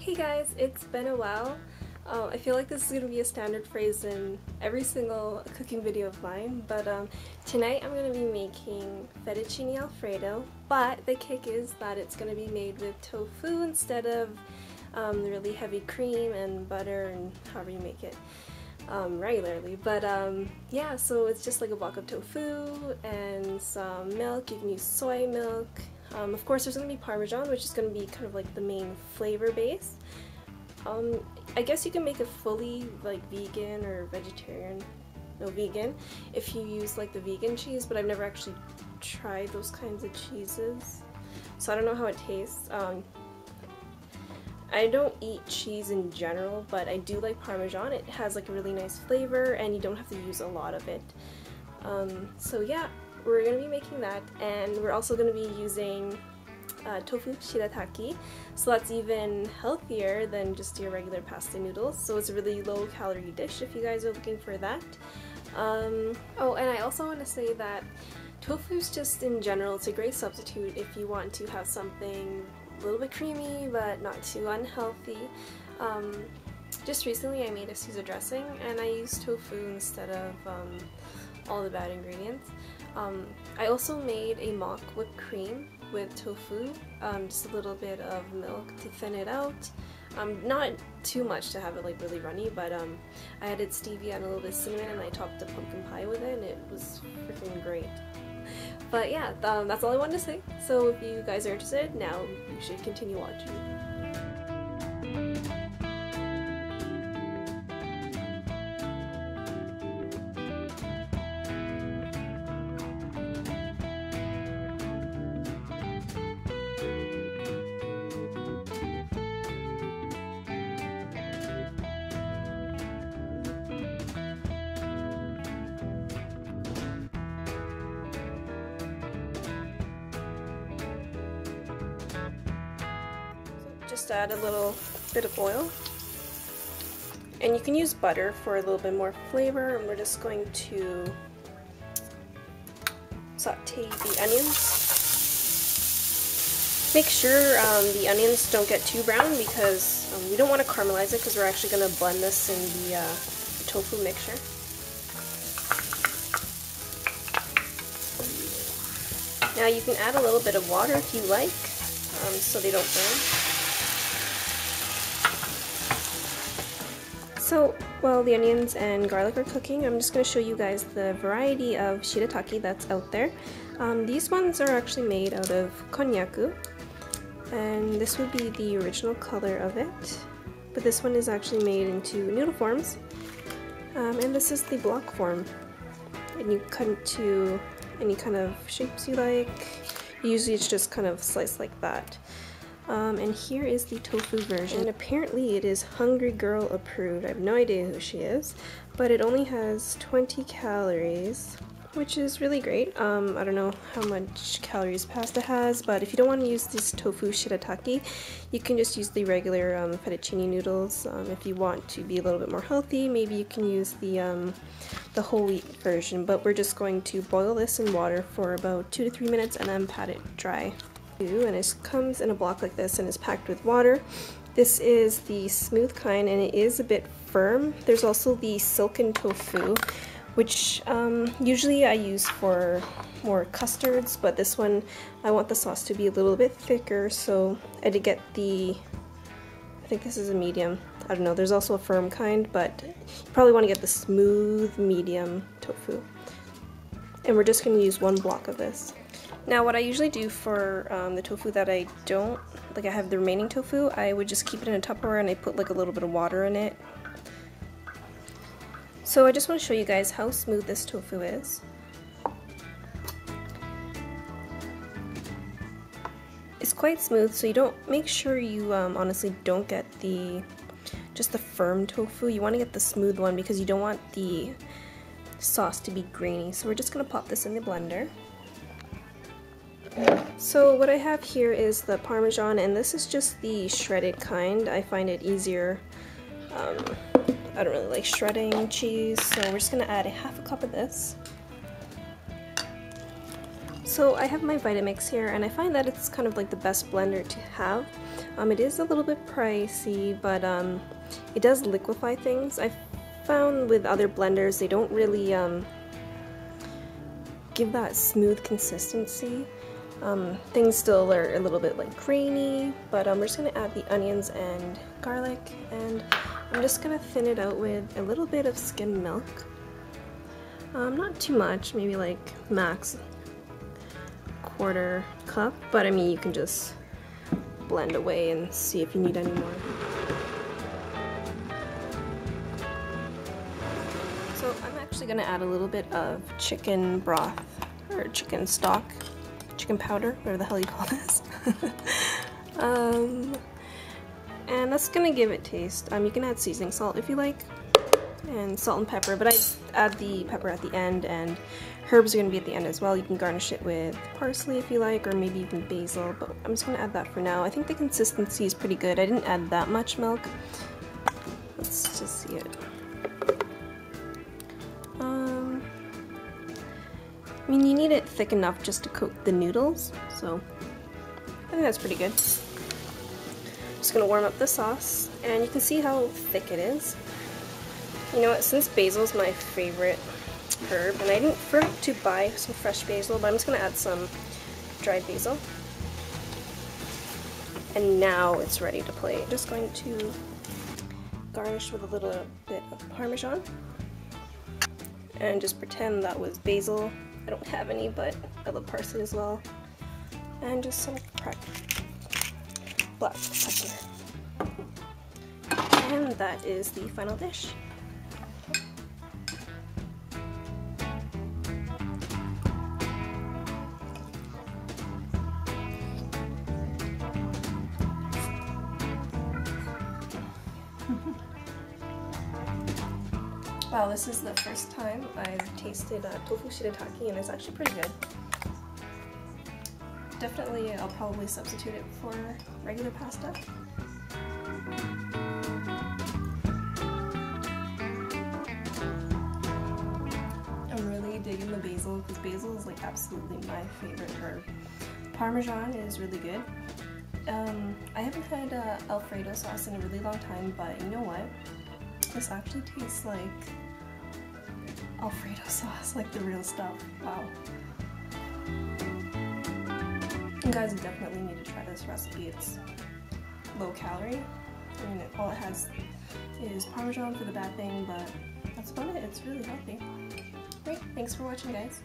Hey guys, it's been a while. Uh, I feel like this is going to be a standard phrase in every single cooking video of mine, but um, tonight I'm going to be making fettuccine alfredo, but the kick is that it's going to be made with tofu instead of um, the really heavy cream and butter and however you make it um, regularly. But um, yeah, so it's just like a block of tofu and some milk. You can use soy milk. Um, of course, there's going to be Parmesan, which is going to be kind of like the main flavor base. Um, I guess you can make it fully like vegan or vegetarian, no vegan, if you use like the vegan cheese, but I've never actually tried those kinds of cheeses. So I don't know how it tastes. Um, I don't eat cheese in general, but I do like Parmesan. It has like a really nice flavor and you don't have to use a lot of it. Um, so yeah, we're going to be making that and we're also going to be using uh, tofu shirataki. So that's even healthier than just your regular pasta noodles. So it's a really low calorie dish if you guys are looking for that. Um, oh, and I also want to say that tofu is just in general, it's a great substitute if you want to have something a little bit creamy but not too unhealthy. Um, just recently I made a Caesar dressing and I used tofu instead of um, all the bad ingredients. Um, I also made a mock whipped cream with tofu, um, just a little bit of milk to thin it out. Um, not too much to have it like really runny, but um, I added stevia and a little bit of cinnamon and I topped a pumpkin pie with it and it was freaking great. But yeah, um, that's all I wanted to say. So if you guys are interested, now you should continue watching. Just add a little bit of oil. And you can use butter for a little bit more flavor. And we're just going to saute the onions. Make sure um, the onions don't get too brown because um, we don't want to caramelize it because we're actually going to blend this in the, uh, tofu mixture. Now you can add a little bit of water if you like, um, so they don't burn. So while the onions and garlic are cooking, I'm just going to show you guys the variety of shirataki that's out there. Um, these ones are actually made out of konnyaku, and this would be the original color of it, but this one is actually made into noodle forms, um, and this is the block form, and you cut into any kind of shapes you like. Usually it's just kind of sliced like that. Um, and here is the tofu version. And apparently it is Hungry Girl approved. I have no idea who she is, but it only has 20 calories, which is really great. Um, I don't know how much calories pasta has, but if you don't want to use this tofu shirataki, you can just use the regular um, fettuccine noodles. Um, if you want to be a little bit more healthy, maybe you can use the, um, the whole wheat version, but we're just going to boil this in water for about two to three minutes and then pat it dry and it comes in a block like this and is packed with water. This is the smooth kind and it is a bit firm. There's also the silken tofu, which um, usually I use for more custards, but this one I want the sauce to be a little bit thicker, so I did get the, I think this is a medium. I don't know, there's also a firm kind, but you probably want to get the smooth medium tofu. And we're just going to use one block of this. Now what I usually do for um, the tofu that I don't, like I have the remaining tofu, I would just keep it in a Tupperware and I put like a little bit of water in it. So I just want to show you guys how smooth this tofu is. It's quite smooth, so you don't, make sure you um, honestly don't get the, just the firm tofu. You want to get the smooth one because you don't want the sauce to be grainy. So we're just going to pop this in the blender. So what I have here is the Parmesan, and this is just the shredded kind. I find it easier. Um, I don't really like shredding cheese, so we're just going to add a half a cup of this. So I have my Vitamix here and I find that it's kind of like the best blender to have. Um, it is a little bit pricey, but um, it does liquefy things. I've found with other blenders they don't really um, give that smooth consistency. Um, things still are a little bit like grainy, but um, we're just to add the onions and garlic, and I'm just to thin it out with a little bit of skim milk. Um, not too much, maybe like max quarter cup, but I mean you can just blend away and see if you need any more. So I'm actually to add a little bit of chicken broth, or chicken stock, chicken powder, whatever the hell you call this. um, and that's to give it taste. Um, you can add seasoning salt if you like, and salt and pepper, but I add the pepper at the end, and herbs are to be at the end as well. You can garnish it with parsley if you like, or maybe even basil, but I'm just to add that for now. I think the consistency is pretty good. I didn't add that much milk. Let's just see it. I mean, you need it thick enough just to coat the noodles, so I think that's pretty good. Just gonna warm up the sauce, and you can see how thick it is. You know what, since basil is my favorite herb, and I didn't forget to buy some fresh basil, but I'm just gonna add some dried basil. And now it's ready to plate. Just going to garnish with a little bit of Parmesan. And just pretend that was basil I don't have any, but I love parsley as well. And just some cracked black pepper. And that is the final dish. Wow, this is the first time I've tasted uh, tofu shirataki and it's actually pretty good. Definitely, I'll probably substitute it for regular pasta. I'm really digging the basil because basil is like absolutely my favorite herb. Parmesan is really good. Um, I haven't had uh, Alfredo sauce in a really long time, but you know what? This actually tastes like Alfredo sauce, like the real stuff. Wow. You guys definitely need to try this recipe. It's low calorie. I mean, all it has is Parmesan for the bad thing, but that's about it. It's really healthy. Great, thanks for watching guys.